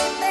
te